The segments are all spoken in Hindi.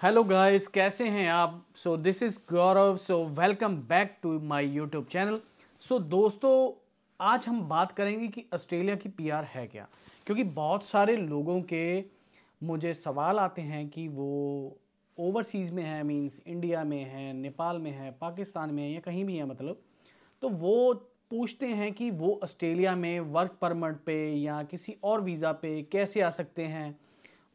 हेलो गाइस कैसे हैं आप? So this is Gaurav so welcome back to my YouTube channel so दोस्तों, आज हम बात करेंगे कि ऑस्ट्रेलिया की पीआर है क्या? क्योंकि बहुत सारे लोगों के मुझे सवाल आते हैं कि वो ओवरसीज़ में है मींस इंडिया में है, नेपाल में है, पाकिस्तान में है या कहीं भी है मतलब। तो वो पूछते हैं कि वो ऑस्ट्रेलिया में वर्क परमिट पे या किसी और वीज़ा पे कैसे आ सकते हैं?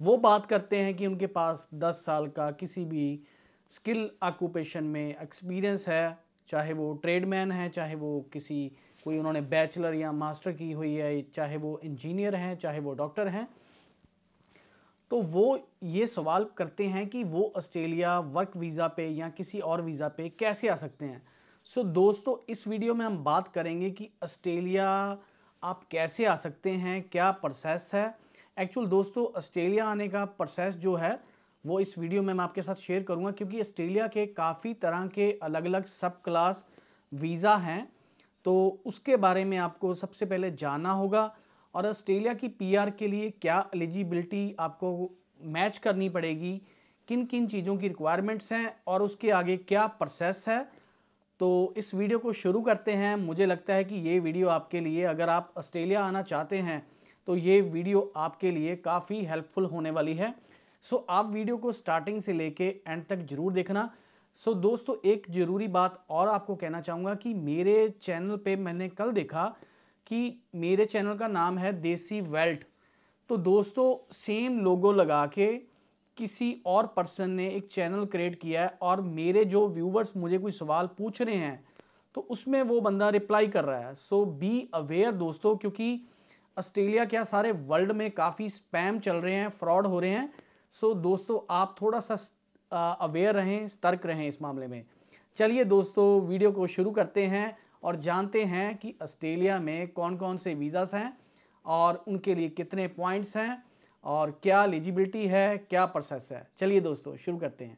वो बात करते हैं कि उनके पास 10 साल का किसी भी स्किल ऑक्यूपेशन में एक्सपीरियंस है चाहे वो ट्रेडमैन है चाहे वो किसी कोई उन्होंने बैचलर या मास्टर की हुई है चाहे वो इंजीनियर हैं चाहे वो डॉक्टर हैं। तो वो ये सवाल करते हैं कि वो ऑस्ट्रेलिया वर्क वीज़ा पे या किसी और वीज़ा पे कैसे आ सकते हैं। सो so, दोस्तों इस वीडियो में हम बात करेंगे कि ऑस्ट्रेलिया आप कैसे आ सकते हैं क्या प्रोसेस है एक्चुअल दोस्तों ऑस्ट्रेलिया आने का प्रोसेस जो है, वो इस वीडियो में मैं आपके साथ शेयर करूँगा क्योंकि ऑस्ट्रेलिया के काफ़ी तरह के अलग अलग सब क्लास वीज़ा हैं। तो उसके बारे में आपको सबसे पहले जानना होगा और ऑस्ट्रेलिया की पीआर के लिए क्या एलिजिबिलिटी आपको मैच करनी पड़ेगी किन किन चीज़ों की रिक्वायरमेंट्स हैं और उसके आगे क्या प्रोसेस है। तो इस वीडियो को शुरू करते हैं। मुझे लगता है कि ये वीडियो आपके लिए, अगर आप ऑस्ट्रेलिया आना चाहते हैं तो ये वीडियो आपके लिए काफ़ी हेल्पफुल होने वाली है। सो so, आप वीडियो को स्टार्टिंग से लेके एंड तक ज़रूर देखना। सो so, दोस्तों एक ज़रूरी बात और आपको कहना चाहूँगा कि मेरे चैनल पे मैंने कल देखा कि मेरे चैनल का नाम है देसी वेल्ट तो दोस्तों सेम लोगो लगा के किसी और पर्सन ने एक चैनल क्रिएट किया है और मेरे जो व्यूवर्स मुझे कोई सवाल पूछ रहे हैं तो उसमें वो बंदा रिप्लाई कर रहा है। सो बी अवेयर दोस्तों क्योंकि ऑस्ट्रेलिया क्या सारे वर्ल्ड में काफ़ी स्पैम चल रहे हैं, फ्रॉड हो रहे हैं। सो दोस्तों, आप थोड़ा सा अवेयर रहें, सतर्क रहें इस मामले में। चलिए दोस्तों, वीडियो को शुरू करते हैं और जानते हैं कि ऑस्ट्रेलिया में कौन कौन से वीज़ास हैं और उनके लिए कितने पॉइंट्स हैं और क्या एलिजिबिलिटी है, क्या प्रोसेस है। चलिए दोस्तों, शुरू करते हैं।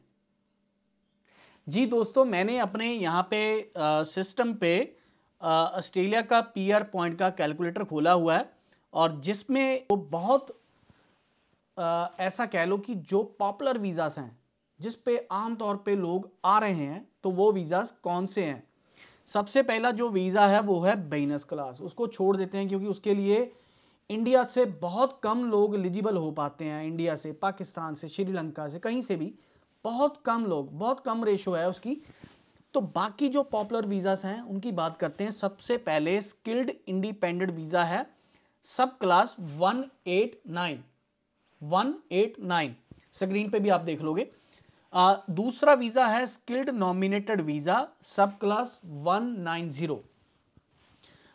जी दोस्तों, मैंने अपने यहाँ पे सिस्टम पे ऑस्ट्रेलिया का पीआर पॉइंट का कैलकुलेटर खोला हुआ है। और जिसमें वो बहुत आ, ऐसा कह लो कि जो पॉपुलर वीज़ास हैं जिस पे आम तौर पे लोग आ रहे हैं तो वो वीज़ास कौन से हैं? सबसे पहला जो वीज़ा है वो है बिज़नेस क्लास उसको छोड़ देते हैं क्योंकि उसके लिए इंडिया से बहुत कम लोग एलिजिबल हो पाते हैं इंडिया से पाकिस्तान से श्रीलंका से कहीं से भी। बहुत कम लोग बहुत कम रेशो है उसकी। तो बाकी जो पॉपुलर वीज़ास हैं उनकी बात करते हैं सबसे पहले स्किल्ड इंडिपेंडेंट वीज़ा है subclass one eight nine. One eight nine. Screen पे भी आप देख लोगे। आ, दूसरा वीज़ा है skilled nominated visa subclass one nine zero.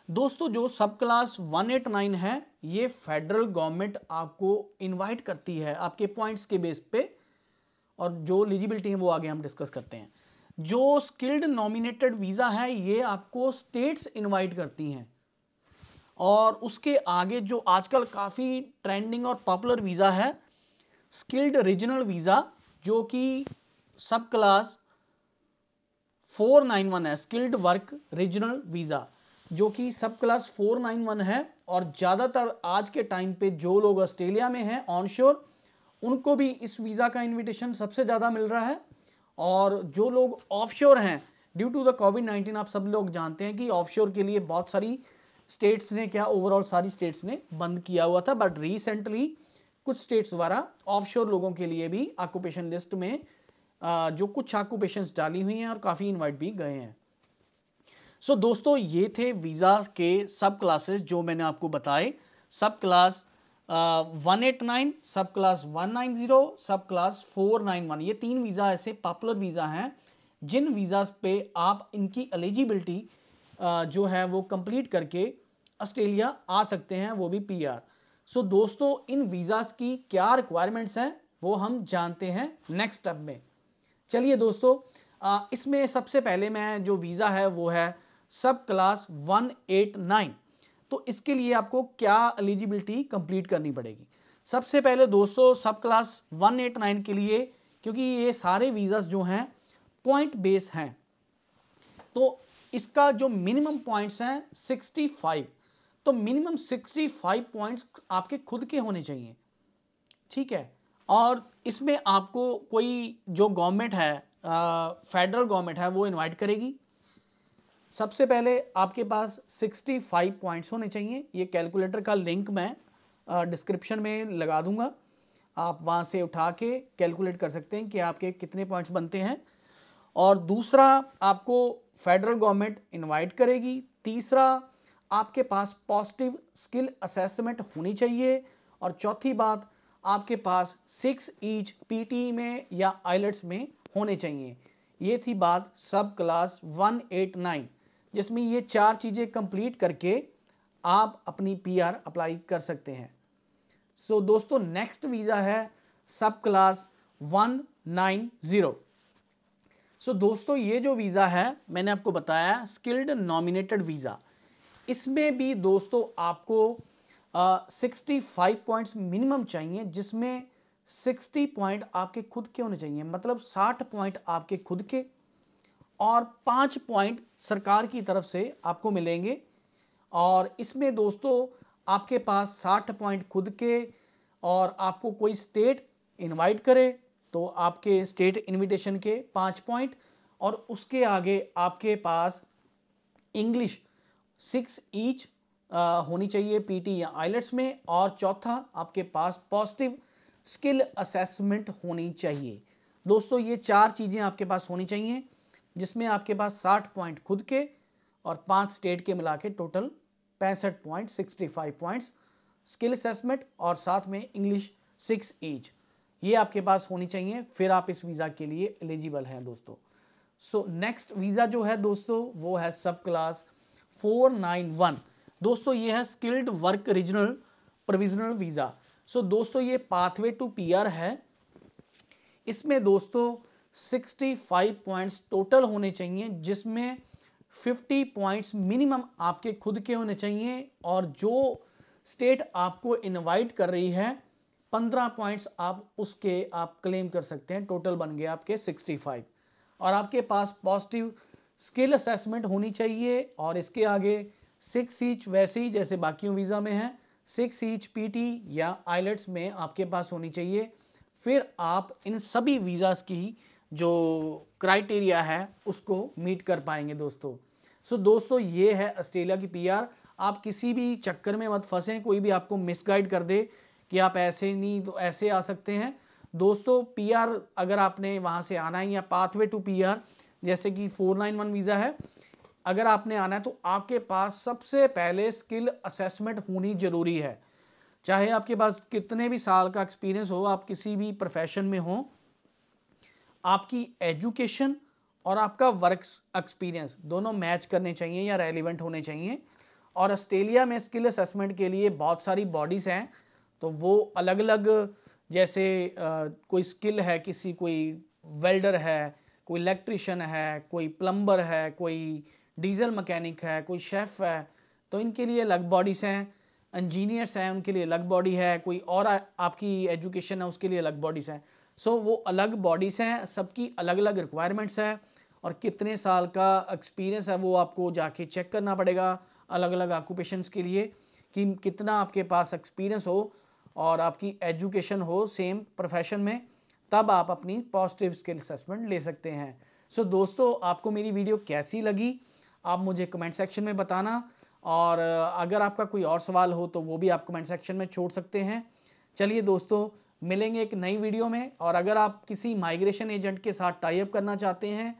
दोस्तों जो सब क्लास वन एट नाइन है ये फेडरल गवर्नमेंट आपको इनवाइट करती है आपके पॉइंट्स के बेस पे। और जो एलिजिबिलिटी है वो आगे हम डिस्कस करते हैं। जो स्किल्ड नॉमिनेटेड वीज़ा है ये आपको स्टेट्स इनवाइट करती हैं। और उसके आगे जो आजकल काफ़ी ट्रेंडिंग और पॉपुलर वीज़ा है स्किल्ड रीजनल वीज़ा जो कि सब क्लास 491 है स्किल्ड वर्क रीजनल वीज़ा जो कि सब क्लास 491 है और ज़्यादातर आज के टाइम पे जो लोग ऑस्ट्रेलिया में हैं ऑनशोर उनको भी इस वीज़ा का इनविटेशन सबसे ज़्यादा मिल रहा है। और जो लोग ऑफशोर हैं due to the COVID nineteen आप सब लोग जानते हैं कि ऑफशोर के लिए बहुत सारी स्टेट्स ने क्या ओवरऑल सारी स्टेट्स ने बंद किया हुआ था बट रिसेंटली कुछ स्टेट्स द्वारा ऑफशोर लोगों के लिए भी ऑक्यूपेशन लिस्ट में जो कुछ ऑक्यूपेशन डाली हुई हैं और काफ़ी इन्वाइट भी गए हैं। सो so, दोस्तों ये थे वीज़ा के सब क्लासेस जो मैंने आपको बताए। Subclass one eight nine subclass one nine zero subclass four nine one ये तीन वीज़ा ऐसे पॉपुलर वीज़ा हैं जिन वीज़ाज पे आप इनकी एलिजिबिलिटी जो है वो कंप्लीट करके ऑस्ट्रेलिया आ सकते हैं, वो भी पीआर सो दोस्तों, इन वीज़ास की क्या रिक्वायरमेंट्स हैं, वो हम जानते हैं नेक्स्ट स्टेप में. चलिए दोस्तों इसमें सबसे पहले मैं जो वीज़ा है, वो है सब क्लास वन एट नाइन तो इसके लिए आपको क्या एलिजिबिलिटी कंप्लीट करनी पड़ेगी? सबसे पहले दोस्तों सब क्लास वन एट नाइन के लिए, क्योंकि ये सारे वीज़ास जो हैं पॉइंट बेस हैं. तो इसका जो मिनिमम पॉइंट्स हैं 65 तो मिनिमम 65 पॉइंट्स आपके खुद के होने चाहिए। ठीक है? और इसमें आपको कोई जो गवर्नमेंट है फेडरल गवर्नमेंट है, वो इनवाइट करेगी। सबसे पहले आपके पास 65 पॉइंट्स होने चाहिए। ये कैलकुलेटर का लिंक मैं डिस्क्रिप्शन में लगा दूँगा। आप वहाँ से उठा के कैलकुलेट कर सकते हैं कि आपके कितने पॉइंट्स बनते हैं। और दूसरा आपको फेडरल गवर्नमेंट इनवाइट करेगी। तीसरा आपके पास पॉजिटिव स्किल असेसमेंट होनी चाहिए। और चौथी बात आपके पास सिक्स ईच पीटी में या आइलेट्स में होने चाहिए। ये थी बात सब क्लास वन एट नाइन जिसमें ये चार चीज़ें कंप्लीट करके आप अपनी पीआर अप्लाई कर सकते हैं। सो so, दोस्तों नेक्स्ट वीज़ा है subclass one nine zero so दोस्तों ये जो वीज़ा है मैंने आपको बताया स्किल्ड नॉमिनेटेड वीज़ा इसमें भी दोस्तों आपको सिक्सटी फाइव पॉइंट्स मिनिमम चाहिए, जिसमें सिक्सटी पॉइंट आपके खुद के होने चाहिए। मतलब साठ पॉइंट आपके खुद के और पाँच पॉइंट सरकार की तरफ़ से आपको मिलेंगे। और इसमें दोस्तों आपके पास साठ पॉइंट खुद के और आपको कोई स्टेट इनवाइट करे तो आपके स्टेट इनविटेशन के पाँच पॉइंट और उसके आगे आपके पास इंग्लिश सिक्स ईच होनी चाहिए पीटी या आइलेट्स में, और चौथा, आपके पास पॉजिटिव स्किल असेसमेंट होनी चाहिए। दोस्तों, ये चार चीज़ें आपके पास होनी चाहिए, जिसमें आपके पास साठ पॉइंट खुद के और पाँच स्टेट के मिला के टोटल पैंसठ point, sixty five points skill assessment, और साथ में इंग्लिश सिक्स ईच। ये आपके पास होनी चाहिए, फिर आप इस वीज़ा के लिए एलिजिबल हैं दोस्तों। सो नेक्स्ट वीज़ा जो है दोस्तों, वो है सब क्लास फोर नाइन वन। दोस्तों, ये है skilled work regional provisional visa so दोस्तों, ये पाथवे टू पीआर है। इसमें, दोस्तों 65 पॉइंट्स टोटल होने चाहिए, जिसमें 50 पॉइंट्स मिनिमम आपके खुद के होने चाहिए, और जो स्टेट आपको इनवाइट कर रही है 15 पॉइंट्स आप उसके आप क्लेम कर सकते हैं। टोटल बन गए आपके 65 और आपके पास पॉजिटिव स्किल असेसमेंट होनी चाहिए और इसके आगे सिक्स ईच वैसे ही जैसे बाकियों वीज़ा में है सिक्स ईच पीटी या आइलेट्स में आपके पास होनी चाहिए। फिर आप इन सभी वीज़ास की जो क्राइटेरिया है उसको मीट कर पाएँगे दोस्तों। सो so, दोस्तों ये है ऑस्ट्रेलिया की पीआर आप किसी भी चक्कर में मत फंसे कोई भी आपको मिसगाइड कर दे कि आप ऐसे नहीं तो ऐसे आ सकते हैं। दोस्तों पीआर अगर आपने वहाँ से आना है या पाथवे टू पीआर जैसे कि 491 वीज़ा है अगर आपने आना है तो आपके पास सबसे पहले स्किल असेसमेंट होनी ज़रूरी है। चाहे आपके पास कितने भी साल का एक्सपीरियंस हो आप किसी भी प्रोफेशन में हो आपकी एजुकेशन और आपका वर्क एक्सपीरियंस दोनों मैच करने चाहिए या रेलिवेंट होने चाहिए। और ऑस्ट्रेलिया में स्किल असेसमेंट के लिए बहुत सारी बॉडीज़ हैं तो वो अलग अलग जैसे आ, कोई स्किल है किसी कोई वेल्डर है कोई इलेक्ट्रिशियन है कोई प्लम्बर है कोई डीजल मैकेनिक है कोई शेफ़ है तो इनके लिए अलग बॉडीज़ हैं इंजीनियर्स हैं उनके लिए अलग बॉडी है कोई और आ, आपकी एजुकेशन है उसके लिए अलग बॉडीज़ हैं। सो वो अलग बॉडीज़ हैं सबकी अलग अलग रिक्वायरमेंट्स है और कितने साल का एक्सपीरियंस है वो आपको जाके चेक करना पड़ेगा अलग अलग ऑक्यूपेशंस के लिए कि कितना आपके पास एक्सपीरियंस हो और आपकी एजुकेशन हो सेम प्रोफेशन में। तब आप अपनी पॉजिटिव स्किल असेसमेंट ले सकते हैं। सो so, दोस्तों आपको मेरी वीडियो कैसी लगी? आप मुझे कमेंट सेक्शन में बताना। और अगर आपका कोई और सवाल हो तो वो भी आप कमेंट सेक्शन में छोड़ सकते हैं। चलिए दोस्तों मिलेंगे एक नई वीडियो में। और अगर आप किसी माइग्रेशन एजेंट के साथ टाइप करना चाहते हैं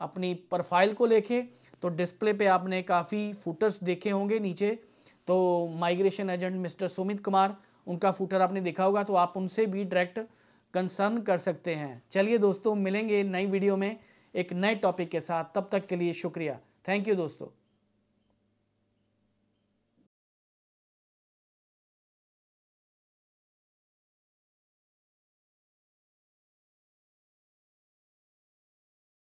अपनी प्रोफ़ाइल को लेके तो डिस्प्ले पे आपने काफ़ी फुटर्स देखे होंगे नीचे। तो migration agent mister Sumit Kumar उनका फुटर आपने देखा होगा तो आप उनसे भी डायरेक्ट कंसर्न कर सकते हैं। चलिए दोस्तों, मिलेंगे नई वीडियो में एक नए टॉपिक के साथ। तब तक के लिए शुक्रिया। थैंक यू दोस्तों।